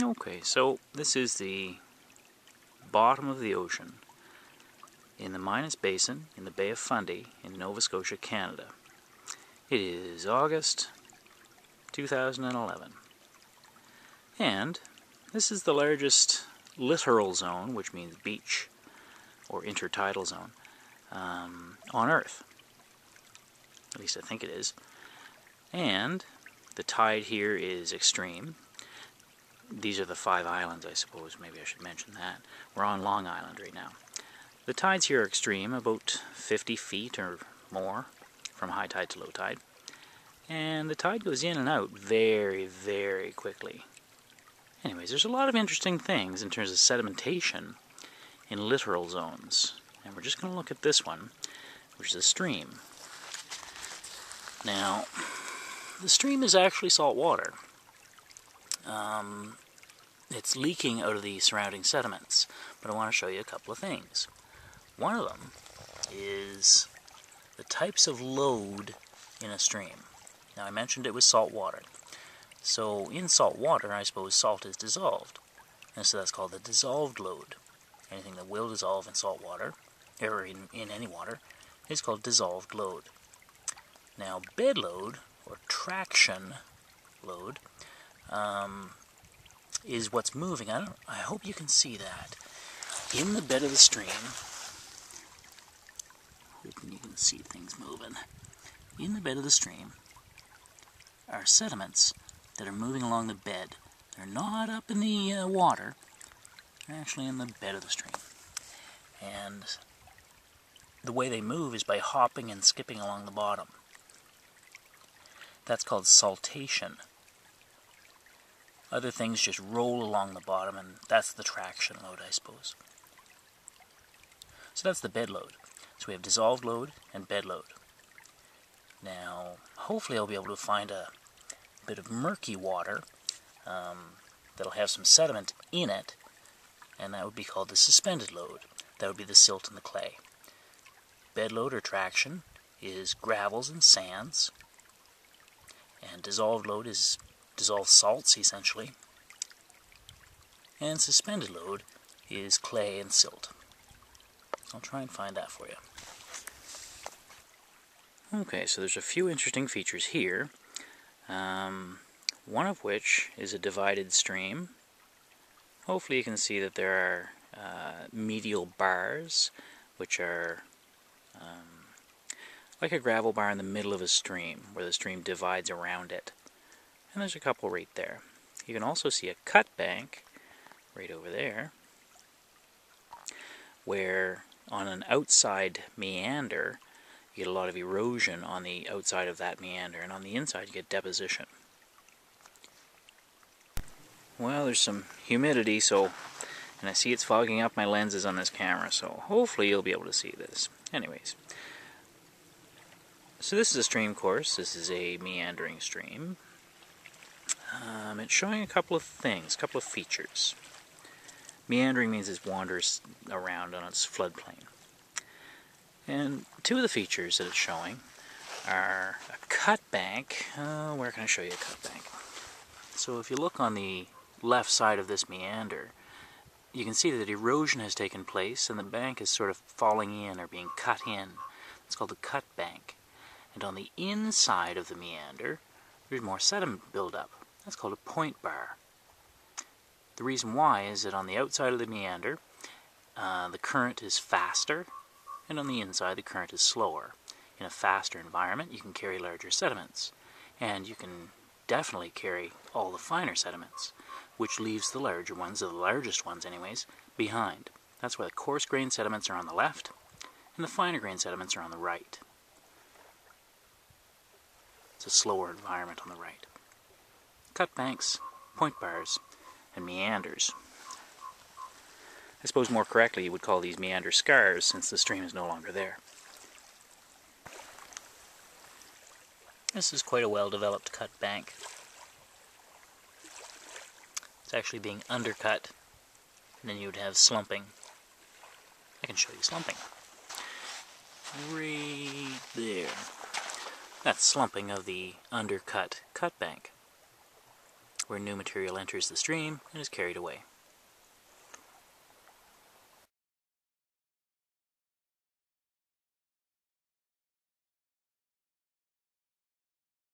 Okay, so this is the bottom of the ocean in the Minas Basin in the Bay of Fundy in Nova Scotia, Canada. It is August 2011. And this is the largest littoral zone, which means beach or intertidal zone, um, on Earth. At least I think it is. And the tide here is extreme. These are the five islands, I suppose. Maybe I should mention that. We're on Long Island right now. The tides here are extreme, about 50 feet or more from high tide to low tide. And the tide goes in and out very, very quickly. Anyways, there's a lot of interesting things in terms of sedimentation in littoral zones. And we're just going to look at this one, which is a stream. Now, the stream is actually salt water. Um, it's leaking out of the surrounding sediments, but I want to show you a couple of things. One of them is the types of load in a stream. Now, I mentioned it was salt water. So, in salt water, I suppose salt is dissolved. And so that's called the dissolved load. Anything that will dissolve in salt water, or in, in any water, is called dissolved load. Now, bed load, or traction load, um, is what's moving. I, don't, I hope you can see that. In the bed of the stream, hoping you can see things moving. In the bed of the stream are sediments that are moving along the bed. They're not up in the uh, water, they're actually in the bed of the stream. And the way they move is by hopping and skipping along the bottom. That's called saltation. Other things just roll along the bottom, and that's the traction load, I suppose. So that's the bed load. So we have dissolved load and bed load. Now, hopefully I'll be able to find a bit of murky water um, that'll have some sediment in it, and that would be called the suspended load. That would be the silt and the clay. Bed load or traction is gravels and sands, and dissolved load is dissolved salts essentially, and suspended load is clay and silt. I'll try and find that for you. Okay, so there's a few interesting features here. Um, one of which is a divided stream. Hopefully you can see that there are uh, medial bars, which are um, like a gravel bar in the middle of a stream, where the stream divides around it. And there's a couple right there. You can also see a cut bank right over there, where on an outside meander, you get a lot of erosion on the outside of that meander, and on the inside you get deposition. Well, there's some humidity, so, and I see it's fogging up my lenses on this camera, so hopefully you'll be able to see this. Anyways, so this is a stream course, this is a meandering stream. Um, it's showing a couple of things, a couple of features. Meandering means it wanders around on its floodplain. And two of the features that it's showing are a cut bank. Uh, where can I show you a cut bank? So if you look on the left side of this meander, you can see that erosion has taken place and the bank is sort of falling in or being cut in. It's called a cut bank. And on the inside of the meander, there's more sediment buildup. That's called a point bar. The reason why is that on the outside of the meander, uh, the current is faster and on the inside the current is slower. In a faster environment, you can carry larger sediments, and you can definitely carry all the finer sediments, which leaves the larger ones, or the largest ones anyways, behind. That's why the coarse grain sediments are on the left, and the finer grain sediments are on the right. It's a slower environment on the right. Cut banks, point bars, and meanders. I suppose more correctly you would call these meander scars since the stream is no longer there. This is quite a well-developed cut bank. It's actually being undercut, and then you would have slumping. I can show you slumping. Right there. That's slumping of the undercut cut bank where new material enters the stream and is carried away.